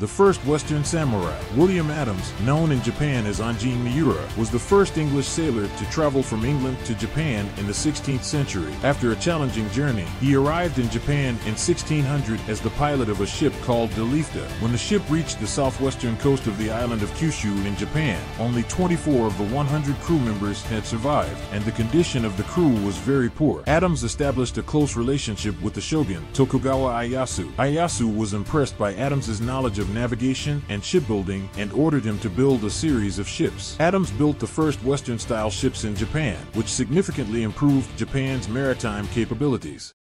The first Western samurai, William Adams, known in Japan as Anjin Miura, was the first English sailor to travel from England to Japan in the 16th century. After a challenging journey, he arrived in Japan in 1600 as the pilot of a ship called De Liefde. When the ship reached the southwestern coast of the island of Kyushu in Japan, only 24 of the 100 crew members had survived, and the condition of the crew was very poor. Adams established a close relationship with the shogun, Tokugawa Ieyasu. Ieyasu was impressed by Adams's knowledge navigation and shipbuilding and ordered him to build a series of ships. Adams built the first Western-style ships in Japan, which significantly improved Japan's maritime capabilities.